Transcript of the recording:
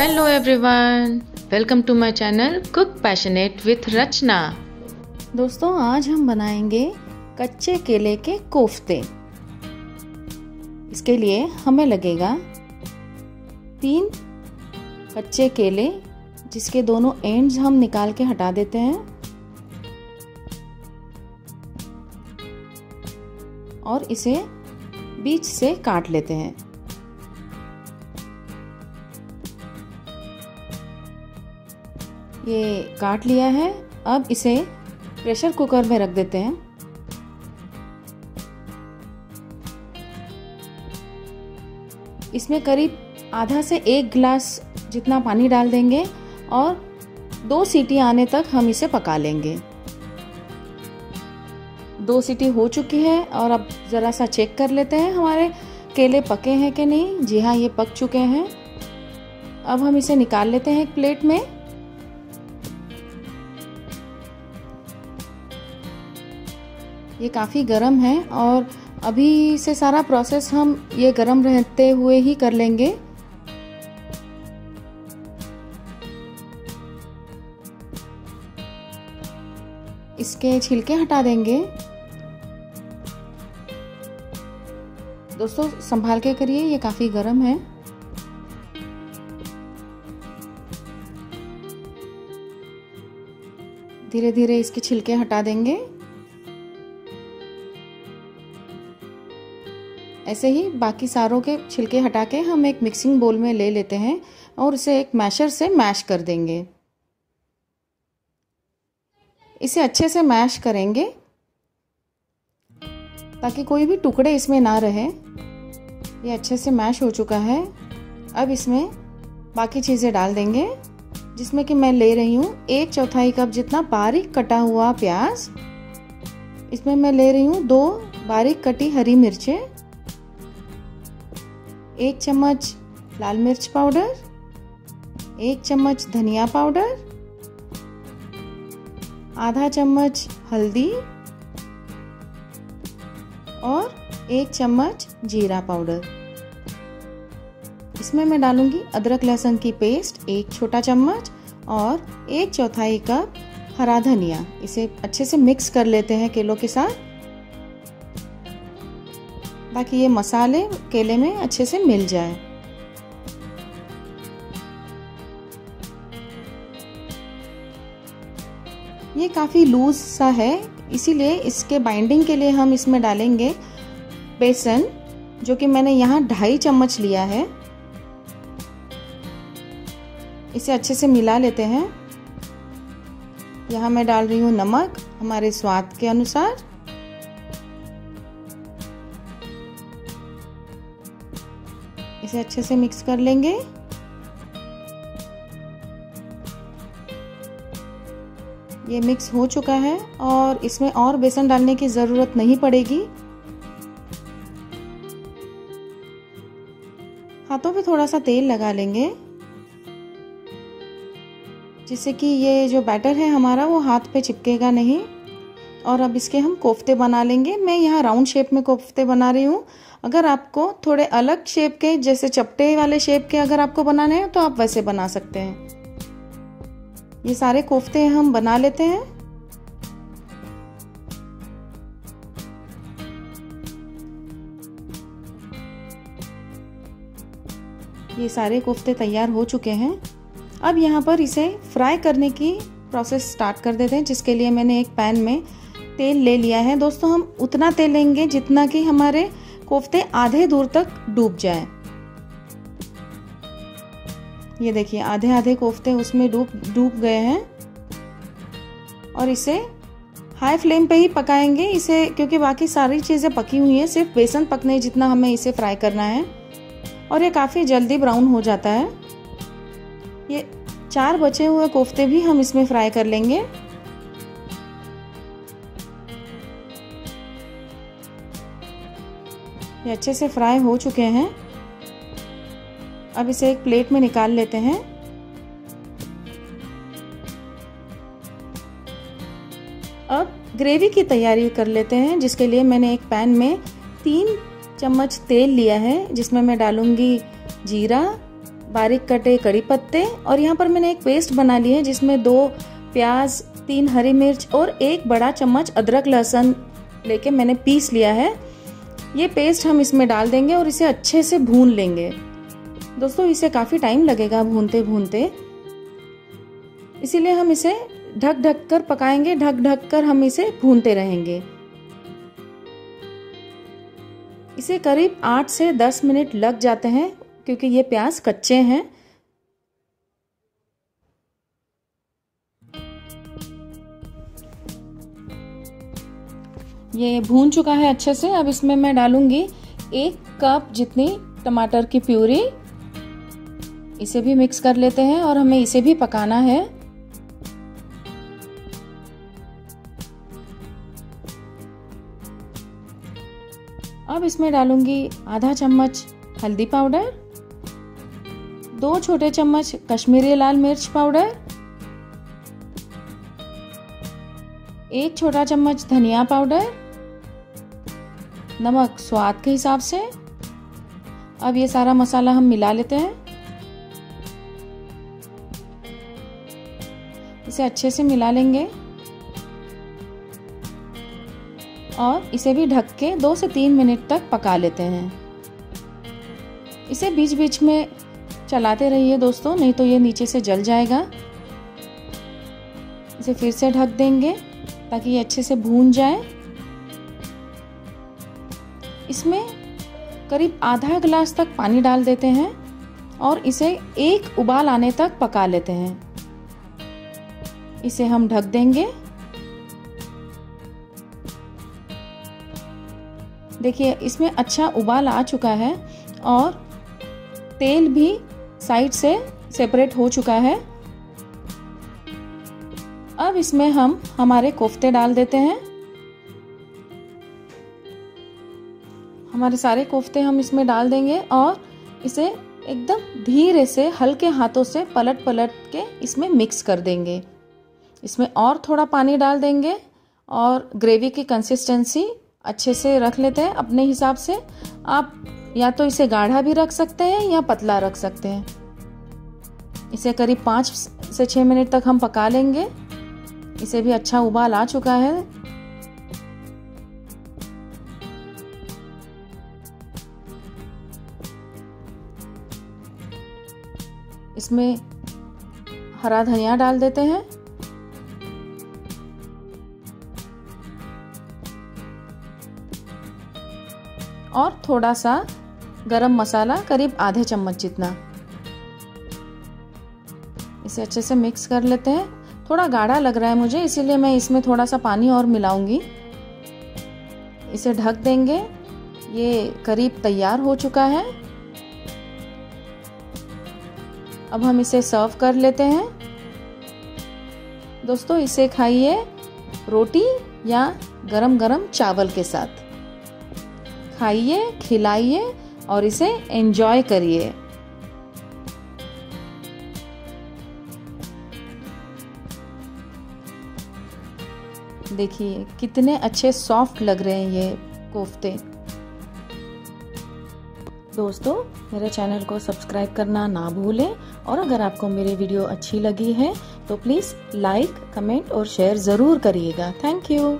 Hello everyone welcome to my channel cook passionate with Rachna दोस्तों, आज हम बनाएँगे कच्चे केले के कोफ्ते। इसके लिए हमें लगेगा तीन कच्चे केले, जिसके दोनों एंड्स हम निकाल के हटा देते हैं। और इसे बीच से काट लेते हैं। ये काट लिया है। अब इसे प्रेशर कुकर में रख देते हैं। इसमें करीब आधा से एक गिलास जितना पानी डाल देंगे और दो सीटी आने तक हम इसे पका लेंगे। दो सीटी हो चुकी है और अब ज़रा सा चेक कर लेते हैं हमारे केले पके हैं कि नहीं। जी हाँ ये पक चुके हैं। अब हम इसे निकाल लेते हैं एक प्लेट में। ये काफ़ी गर्म है और अभी से सारा प्रोसेस हम ये गर्म रहते हुए ही कर लेंगे। इसके छिलके हटा देंगे। दोस्तों, संभाल के करिए, ये काफ़ी गर्म है। धीरे धीरे इसके छिलके हटा देंगे। ऐसे ही बाकी सारों के छिलके हटा के हम एक मिक्सिंग बोल में ले लेते हैं और उसे एक मैशर से मैश कर देंगे। इसे अच्छे से मैश करेंगे ताकि कोई भी टुकड़े इसमें ना रहे। ये अच्छे से मैश हो चुका है। अब इसमें बाकी चीज़ें डाल देंगे, जिसमें कि मैं ले रही हूँ एक चौथाई कप जितना बारीक कटा हुआ प्याज। इसमें मैं ले रही हूँ दो बारीक कटी हरी मिर्चें। एक चम्मच लाल मिर्च पाउडर, एक चम्मच धनिया पाउडर, आधा चम्मच हल्दी और एक चम्मच जीरा पाउडर। इसमें मैं डालूँगी अदरक लहसुन की पेस्ट, एक छोटा चम्मच और एक चौथाई कप हरा धनिया। इसे अच्छे से मिक्स कर लेते हैं केलों के साथ। ताकि ये मसाले केले में अच्छे से मिल जाए। ये काफ़ी लूज सा है, इसीलिए इसके बाइंडिंग के लिए हम इसमें डालेंगे बेसन, जो कि मैंने यहाँ ढाई चम्मच लिया है। इसे अच्छे से मिला लेते हैं। यहाँ मैं डाल रही हूँ नमक, हमारे स्वाद के अनुसार। इसे अच्छे से मिक्स कर लेंगे। ये मिक्स हो चुका है और इसमें और बेसन डालने की ज़रूरत नहीं पड़ेगी। हाथों पे थोड़ा सा तेल लगा लेंगे। जिससे कि ये जो बैटर है हमारा, वो हाथ पे चिपकेगा नहीं। और अब इसके हम कोफ्ते बना लेंगे। मैं यहाँ राउंड शेप में कोफ्ते बना रही हूँ। अगर आपको थोड़े अलग शेप के, जैसे चपटे वाले शेप के अगर आपको बनाने हैं तो आप वैसे बना सकते हैं। ये सारे कोफ्ते हम बना लेते हैं। ये सारे कोफ्ते तैयार हो चुके हैं। अब यहाँ पर इसे फ्राई करने की प्रोसेस स्टार्ट कर देते हैं, जिसके लिए मैंने एक पैन में तेल ले लिया है। दोस्तों, हम उतना तेल लेंगे जितना कि हमारे कोफ्ते आधे दूर तक डूब जाए। ये देखिए आधे आधे कोफ्ते उसमें डूब डूब गए हैं। और इसे हाई फ्लेम पे ही पकाएँगे। इसे, क्योंकि बाकी सारी चीज़ें पकी हुई हैं, सिर्फ़ बेसन पकने जितना हमें इसे फ्राई करना है। और ये काफ़ी जल्दी ब्राउन हो जाता है। ये चार बचे हुए कोफ्ते भी हम इसमें फ्राई कर लेंगे। ये अच्छे से फ्राई हो चुके हैं। अब इसे एक प्लेट में निकाल लेते हैं। अब ग्रेवी की तैयारी कर लेते हैं, जिसके लिए मैंने एक पैन में तीन चम्मच तेल लिया है, जिसमें मैं डालूँगी जीरा, बारीक कटे कड़ी पत्ते, और यहाँ पर मैंने एक पेस्ट बना ली है, जिसमें दो प्याज, तीन हरी मिर्च और एक बड़ा चम्मच अदरक लहसुन लेके मैंने पीस लिया है। ये पेस्ट हम इसमें डाल देंगे और इसे अच्छे से भून लेंगे। दोस्तों, इसे काफ़ी टाइम लगेगा भूनते भूनते इसीलिए हम इसे ढक ढक कर पकाएँगे ढक ढक कर हम इसे भूनते रहेंगे। इसे करीब आठ से दस मिनट लग जाते हैं, क्योंकि ये प्याज कच्चे हैं। ये भून चुका है अच्छे से। अब इसमें मैं डालूँगी एक कप जितनी टमाटर की प्यूरी। इसे भी मिक्स कर लेते हैं और हमें इसे भी पकाना है। अब इसमें डालूँगी आधा चम्मच हल्दी पाउडर, दो छोटे चम्मच कश्मीरी लाल मिर्च पाउडर एक छोटा चम्मच धनिया पाउडर, नमक स्वाद के हिसाब से। अब ये सारा मसाला हम मिला लेते हैं। इसे अच्छे से मिला लेंगे। और इसे भी ढक के दो से तीन मिनट तक पका लेते हैं। इसे बीच बीच में चलाते रहिए दोस्तों, नहीं तो ये नीचे से जल जाएगा। इसे फिर से ढक देंगे। ताकि ये अच्छे से भून जाए। इसमें करीब आधा गिलास तक पानी डाल देते हैं और इसे एक उबाल आने तक पका लेते हैं। इसे हम ढक देंगे। देखिए, इसमें अच्छा उबाल आ चुका है और तेल भी साइड से सेपरेट हो चुका है। अब इसमें हम हमारे कोफ्ते डाल देते हैं। हमारे सारे कोफ्ते हम इसमें डाल देंगे और इसे एकदम धीरे से हल्के हाथों से पलट पलट के इसमें मिक्स कर देंगे। इसमें और थोड़ा पानी डाल देंगे और ग्रेवी की कंसिस्टेंसी अच्छे से रख लेते हैं अपने हिसाब से। आप या तो इसे गाढ़ा भी रख सकते हैं या पतला रख सकते हैं। इसे करीब पाँच से छः मिनट तक हम पका लेंगे। इसे भी अच्छा उबाल आ चुका है। इसमें हरा धनिया डाल देते हैं। और थोड़ा सा गरम मसाला, करीब आधे चम्मच जितना। इसे अच्छे से मिक्स कर लेते हैं। थोड़ा गाढ़ा लग रहा है मुझे, इसीलिए मैं इसमें थोड़ा सा पानी और मिलाऊँगी। इसे ढक देंगे। ये करीब तैयार हो चुका है। अब हम इसे सर्व कर लेते हैं। दोस्तों, इसे खाइए रोटी या गरम गरम चावल के साथ। खाइए, खिलाइए और इसे एंजॉय करिए। देखिए, कितने अच्छे सॉफ्ट लग रहे हैं ये कोफ्ते। दोस्तों, मेरे चैनल को सब्सक्राइब करना ना भूलें और अगर आपको मेरी वीडियो अच्छी लगी है तो प्लीज़ लाइक कमेंट और शेयर ज़रूर करिएगा। Thank you